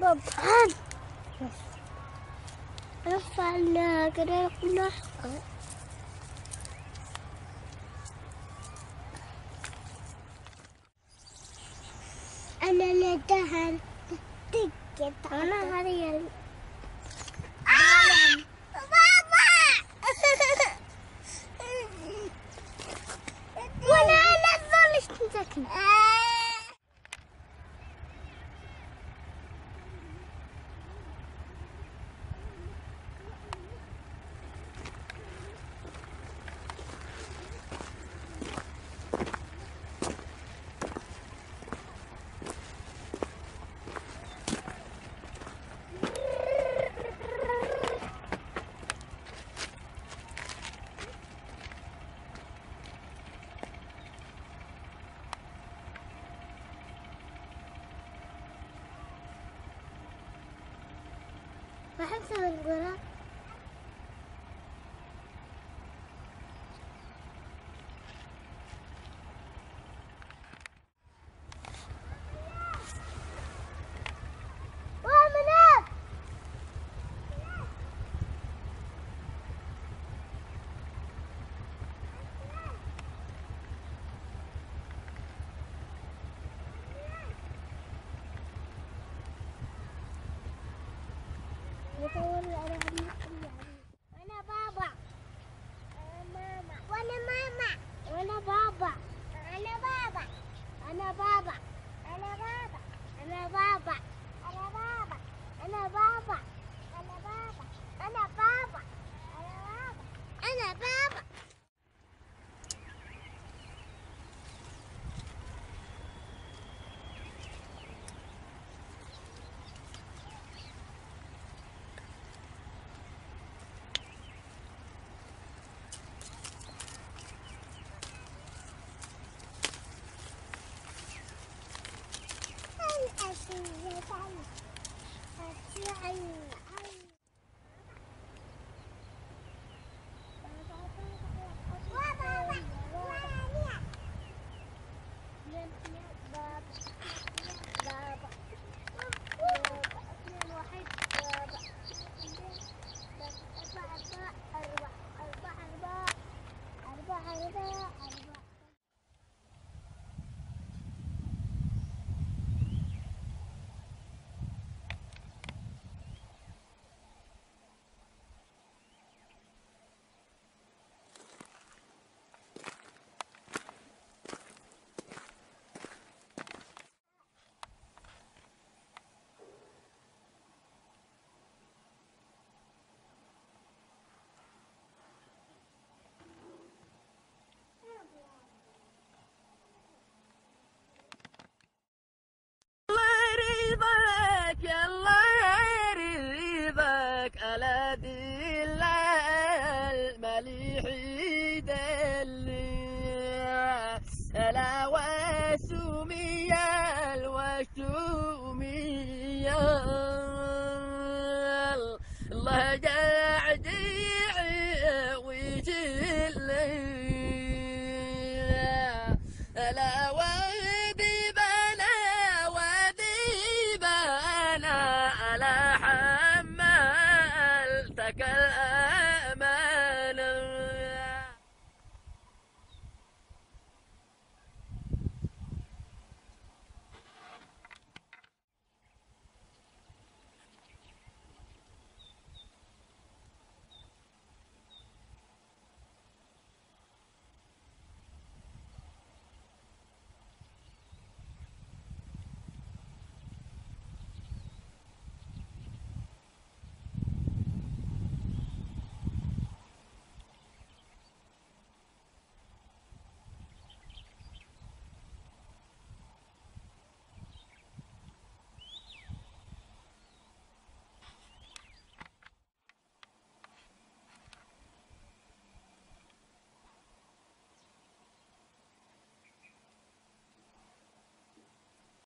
بابان رفعنا كده نحقق أنا لدهن تكت أنا هريا آه! بابا! وأنا وحمسة والقرى وأنا بابا أنا بابا أنا بابا أنا بابا أنا بابا أنا بابا أنا بابا أنا بابا أنا بابا أنا بابا 我打你我 تومي الله